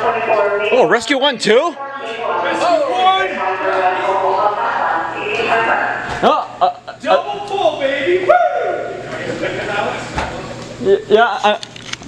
Oh, rescue one two. Rescue one! Oh, uh, uh, Double pull, baby! Woo! yeah, uh,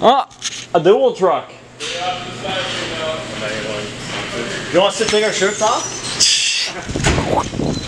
uh, a dual truck. You want us to take our shirts off?